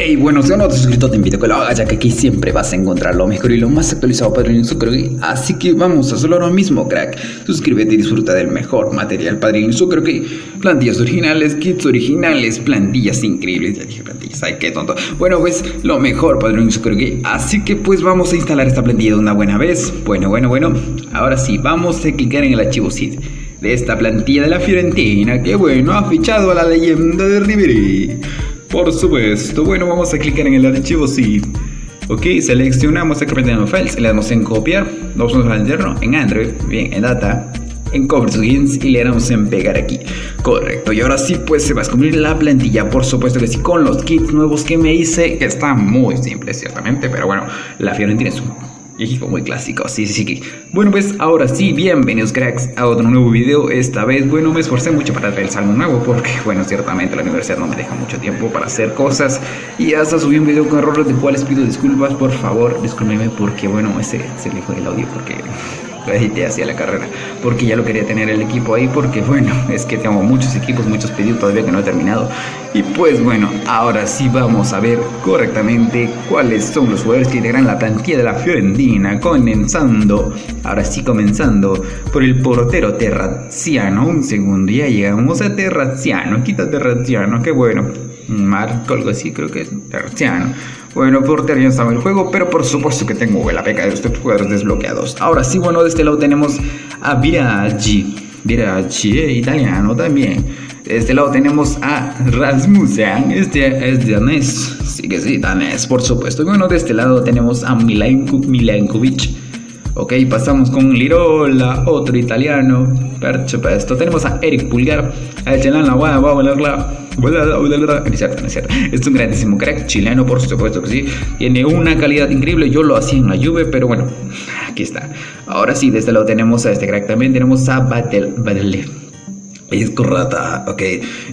Hey, bueno, si aún no te has suscrito te invito a que lo hagas ya que aquí siempre vas a encontrar lo mejor y lo más actualizado Padrino Sucre Así que vamos a hacerlo ahora mismo, crack. Suscríbete y disfruta del mejor material Padrino Sucre Plantillas originales, kits originales, plantillas increíbles. Ya dije plantillas, ay qué tonto. Bueno, pues lo mejor Padrino Sucre Así que pues vamos a instalar esta plantilla de una buena vez. Bueno, bueno, bueno. Ahora sí, vamos a clicar en el archivo zip de esta plantilla de la Fiorentina que bueno, ha fichado a la leyenda de Ribery. Por supuesto, bueno, vamos a clicar en el archivo zip. Ok, seleccionamos el de files, le damos en copiar, vamos a interno en Android, bien, en data, en cover skins y le damos en pegar aquí. Correcto, y ahora sí pues se va a descubrir la plantilla, por supuesto que sí, con los kits nuevos que me hice, que está muy simple ciertamente, pero bueno, la Fiorentina es un equipo muy clásico, sí, sí, sí. Bueno, pues ahora sí, bienvenidos cracks a otro nuevo video. Esta vez, bueno, me esforcé mucho para traer el salmo nuevo porque, bueno, ciertamente la universidad no me deja mucho tiempo para hacer cosas. Y hasta subí un video con errores de cuales pido disculpas, por favor, discúlpenme porque, bueno, ese se le fue el audio porque edité hacia la carrera porque ya lo quería tener el equipo ahí porque bueno es que tengo muchos equipos muchos pedidos todavía que no he terminado. Y pues bueno ahora sí vamos a ver correctamente cuáles son los jugadores que integran la plantilla de la Fiorentina comenzando ahora sí comenzando por el portero Terraziano un segundo ya llegamos a Terraziano quita Terraziano qué bueno Marco algo así creo que es Terraziano bueno, portero ya estaba el juego, pero por supuesto que tengo la peca de estos jugadores desbloqueados. Ahora sí, bueno, de este lado tenemos a Viraggi. Viraggi, eh, italiano también. De este lado tenemos a Rasmussen, este es danés. Sí que sí, danés, por supuesto. Bueno, de este lado tenemos a Milankovic. Ok, pasamos con Lirola, otro italiano. Esto tenemos a Eric Pulgar. A la es un grandísimo crack chileno, por supuesto que sí. Tiene una calidad increíble. Yo lo hacía en la lluvia, pero bueno, aquí está. Ahora sí, desde este lado tenemos a este crack también. Tenemos a Battle, Battle es correcta, ok.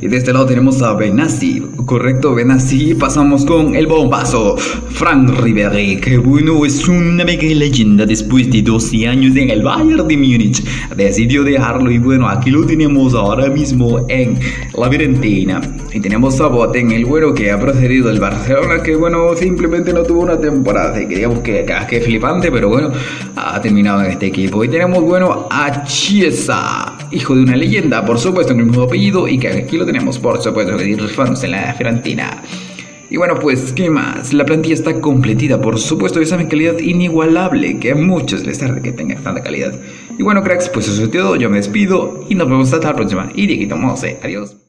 Y de este lado tenemos a Benassi, correcto, Benassi. Pasamos con el bombazo, Frank Ribéry, que bueno, es una mega leyenda después de 12 años en el Bayern de Múnich. Decidió dejarlo y bueno, aquí lo tenemos ahora mismo en la Fiorentina. Y tenemos a Boten, el bueno que ha procedido del Barcelona, que bueno, simplemente no tuvo una temporada. Y queríamos que, que flipante, pero bueno, ha terminado en este equipo. Y tenemos, bueno, a Chiesa, hijo de una leyenda, por supuesto, en el mismo apellido. Y que aquí lo tenemos, por supuesto, que rifándose en la Fiorentina. Y bueno, pues, ¿qué más? La plantilla está completita, por supuesto, esa calidad inigualable, que a muchos les tarde que tenga tanta calidad. Y bueno, cracks, pues eso es todo, yo me despido y nos vemos hasta la próxima. Y Dieguito Mose, adiós.